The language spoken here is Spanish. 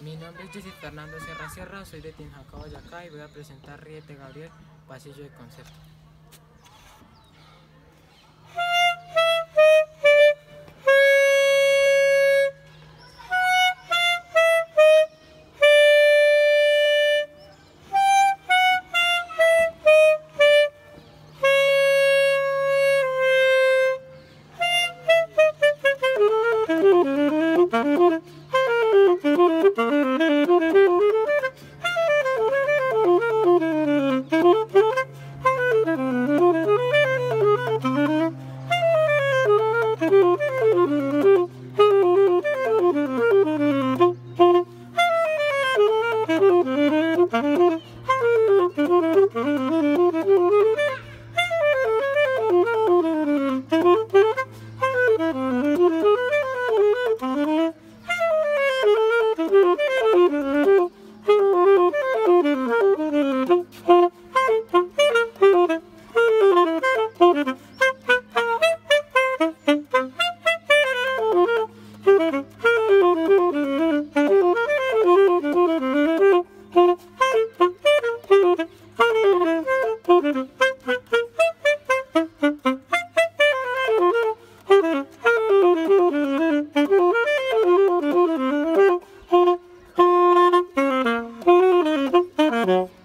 Mi nombre es Jessy Fernando Sierra Sierra, soy de Tinjaca, Boyacá y voy a presentar Riete Gabriel, pasillo de concierto. Mm-hmm.